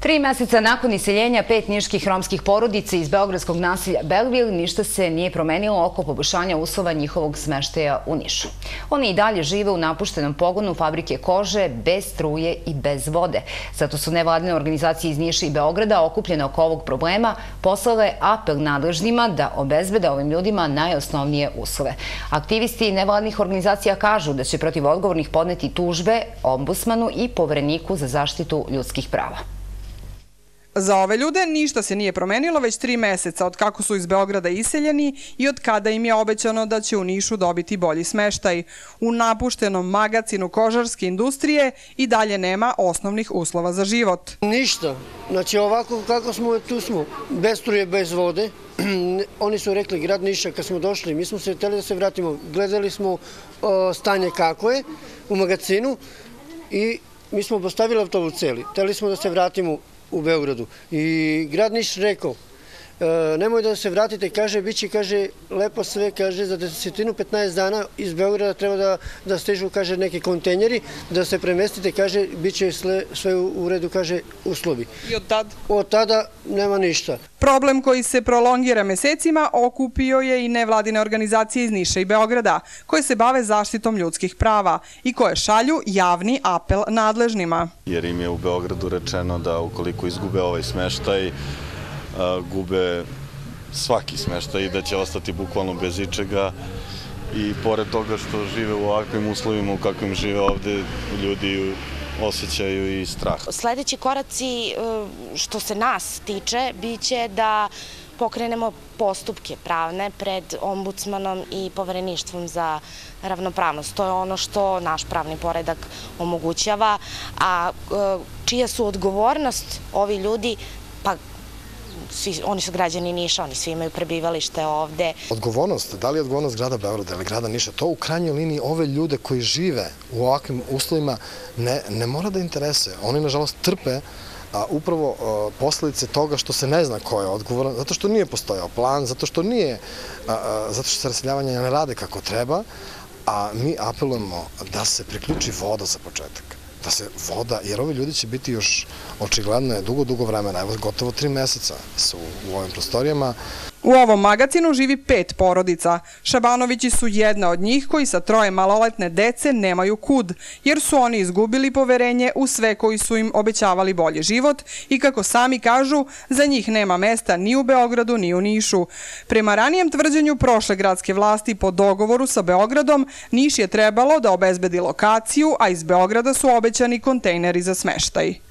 Tri meseca nakon iseljenja pet niških romskih porodica iz Beogradskog nasilja Belville ništa se nije promenilo oko poboljšanja uslova njihovog smeštaja u Nišu. Oni i dalje žive u napuštenom pogonu fabrike kože, bez struje i bez vode. Zato su nevladine organizacije iz Niša i Beograda okupljene oko ovog problema poslale apel nadležnima da obezbede ovim ljudima najosnovnije uslove. Aktivisti nevladnih organizacija kažu da će protiv odgovornih podneti tužbe ombusmanu i povereniku za zaštitu ljudskih prava. Za ove ljude ništa se nije promenilo već tri meseca od kako su iz Beograda iseljeni i od kada im je obećano da će u Nišu dobiti bolji smeštaj. U napuštenom magacinu kožarske industrije i dalje nema osnovnih uslova za život. Ništa. Znači ovako kako smo, tu smo. Bez struje, bez vode. Oni su rekli grad Niša kad smo došli, mi smo se hteli da se vratimo. Gledali smo stanje kako je u magacinu i mi smo postavili autobus celi. Hteli smo da se vratimo у Белграду. И град Ниш рекол, nemoj da se vratite, kaže, bit će, kaže, lepo sve, kaže, za desetinu 15 dana iz Beograda treba da, da stižu, kaže, neki kontejneri, da se premestite, kaže, bit će sve, sve u redu, kaže, uslovi. I od tada? Od tada nema ništa. Problem koji se prolongira mesecima okupio je i nevladine organizacije iz Niša i Beograda, koje se bave zaštitom ljudskih prava i koje šalju javni apel nadležnima. Jer im je u Beogradu rečeno da ukoliko izgube ovaj smeštaj, gube svaki smeštaj i da će ostati bukvalno bez ičega i pored toga što žive u ovakvim uslovima u kakvim žive ovde ljudi osjećaju i strah. Sledeći koraci e, što se nas tiče biće da pokrenemo postupke pravne pred ombudsmanom i povereništvom za ravnopravnost. To je ono što naš pravni poredak omogućava, a e, čija su odgovornost ovi ljudi, pa svi, oni su građani Niša, oni svi imaju prebivalište ovde. Odgovornost, da li je odgovornost grada Beograda ili grada Niša, to u krajnjoj liniji ove ljude koji žive u ovakvim uslovima ne, ne mora da interese. Oni, nažalost, trpe upravo posledice toga što se ne zna ko je odgovoran, zato što nije postojao plan, zato što nije, zato što se raseljavanja ne rade kako treba, a mi apelujemo da se priključi voda za početak da se voda, jer ovi ljudi će biti još očigledno je dugo, dugo vremena, evo gotovo tri meseca su u ovim prostorijama. U ovom magacinu živi pet porodica. Šabanovići su jedna od njih koji sa troje maloletne dece nemaju kud, jer su oni izgubili poverenje u sve koji su im obećavali bolji život i kako sami kažu, za njih nema mesta ni u Beogradu ni u Nišu. Prema ranijem tvrđenju prošle gradske vlasti po dogovoru sa Beogradom, Niš je trebalo da obezbedi lokaciju, a iz Beograda su obećani kontejneri za smeštaj.